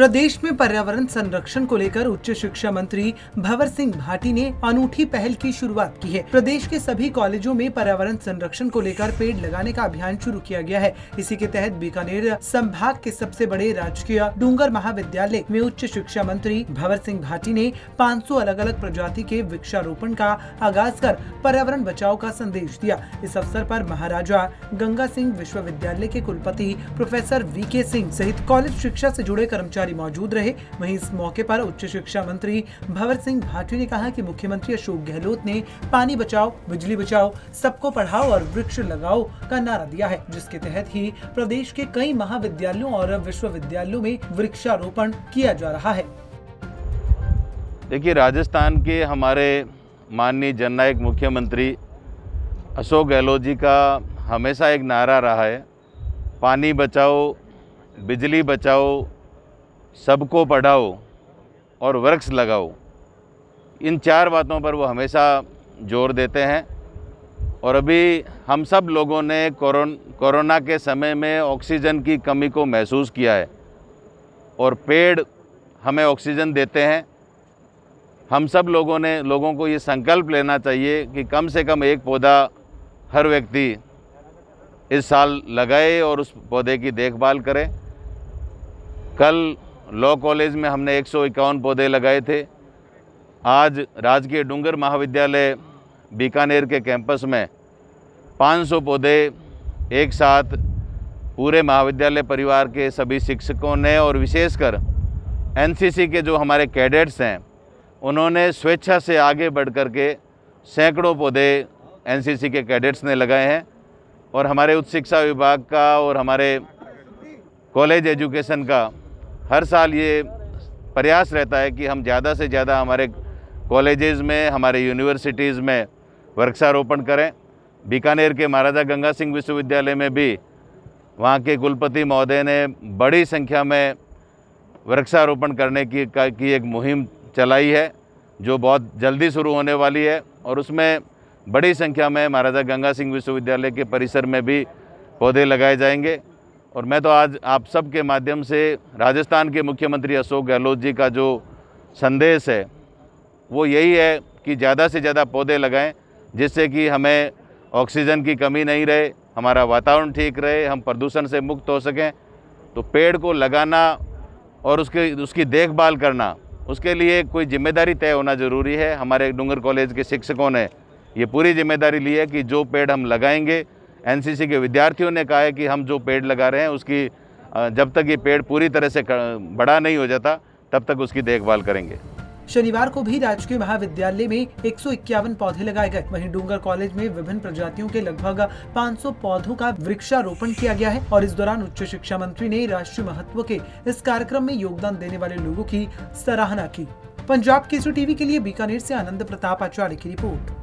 प्रदेश में पर्यावरण संरक्षण को लेकर उच्च शिक्षा मंत्री भंवर सिंह भाटी ने अनूठी पहल की शुरुआत की है। प्रदेश के सभी कॉलेजों में पर्यावरण संरक्षण को लेकर पेड़ लगाने का अभियान शुरू किया गया है। इसी के तहत बीकानेर संभाग के सबसे बड़े राजकीय डूंगर महाविद्यालय में उच्च शिक्षा मंत्री भंवर सिंह भाटी ने 500 अलग अलग प्रजाति के वृक्षारोपण का आगाज़ कर पर्यावरण बचाव का संदेश दिया। इस अवसर पर महाराजा गंगा सिंह विश्वविद्यालय के कुलपति प्रोफेसर वी के सिंह सहित कॉलेज शिक्षा से जुड़े कर्मचारी कर्मचारी मौजूद रहे। वहीं इस मौके पर उच्च शिक्षा मंत्री भंवर सिंह भाटी ने कहा कि मुख्यमंत्री अशोक गहलोत ने पानी बचाओ, बिजली बचाओ, सबको पढ़ाओ और वृक्ष लगाओ का नारा दिया है, जिसके तहत ही प्रदेश के कई महाविद्यालयों और विश्वविद्यालयों में वृक्षारोपण किया जा रहा है। देखिए, राजस्थान के हमारे माननीय जननायक मुख्यमंत्री अशोक गहलोत जी का हमेशा एक नारा रहा है। पानी बचाओ, बिजली बचाओ सबको पढ़ाओ और वृक्ष लगाओ। इन चार बातों पर वो हमेशा ज़ोर देते हैं। और अभी हम सब लोगों ने कोरोन, कोरोना के समय में ऑक्सीजन की कमी को महसूस किया है। और पेड़ हमें ऑक्सीजन देते हैं। हम सब लोगों ने, लोगों को ये संकल्प लेना चाहिए कि कम से कम एक पौधा हर व्यक्ति इस साल लगाए और उस पौधे की देखभाल करें। कल लॉ कॉलेज में हमने एक सौ इक्यावन पौधे लगाए थे। आज राजकीय डूंगर महाविद्यालय बीकानेर के कैंपस में 500 पौधे एक साथ पूरे महाविद्यालय परिवार के सभी शिक्षकों ने और विशेषकर एनसीसी के जो हमारे कैडेट्स हैं, उन्होंने स्वेच्छा से आगे बढ़ कर के सैकड़ों पौधे एनसीसी के कैडेट्स ने लगाए हैं और हमारे उच्च शिक्षा विभाग का और हमारे कॉलेज एजुकेशन का हर साल ये प्रयास रहता है कि हम ज़्यादा से ज़्यादा हमारे कॉलेजेस में, हमारे यूनिवर्सिटीज़ में वृक्षारोपण करें। बीकानेर के महाराजा गंगा सिंह विश्वविद्यालय में भी वहाँ के कुलपति महोदय ने बड़ी संख्या में वृक्षारोपण करने की, का, की एक मुहिम चलाई है, जो बहुत जल्दी शुरू होने वाली है। और उसमें बड़ी संख्या में महाराजा गंगा सिंह विश्वविद्यालय के परिसर में भी पौधे लगाए जाएँगे। और मैं तो आज आप सब के माध्यम से राजस्थान के मुख्यमंत्री अशोक गहलोत जी का जो संदेश है, वो यही है कि ज़्यादा से ज़्यादा पौधे लगाएँ, जिससे कि हमें ऑक्सीजन की कमी नहीं रहे, हमारा वातावरण ठीक रहे, हम प्रदूषण से मुक्त हो सकें। तो पेड़ को लगाना और उसके, उसकी देखभाल करना, उसके लिए कोई ज़िम्मेदारी तय होना ज़रूरी है। हमारे डूंगर कॉलेज के शिक्षकों ने ये पूरी ज़िम्मेदारी ली है कि जो पेड़ हम लगाएँगे एनसीसी के विद्यार्थियों ने कहा है कि हम जो पेड़ लगा रहे हैं, उसकी जब तक ये पेड़ पूरी तरह से बड़ा नहीं हो जाता, तब तक उसकी देखभाल करेंगे। शनिवार को भी राजकीय महाविद्यालय में एक सौ इक्यावन पौधे लगाए गए। वहीं डूंगर कॉलेज में विभिन्न प्रजातियों के लगभग 500 पौधों का वृक्षारोपण किया गया है और इस दौरान उच्च शिक्षा मंत्री ने राष्ट्रीय महत्व के इस कार्यक्रम में योगदान देने वाले लोगों की सराहना की। पंजाब केसरी टीवी के लिए बीकानेर से आनंद प्रताप आचार्य की रिपोर्ट।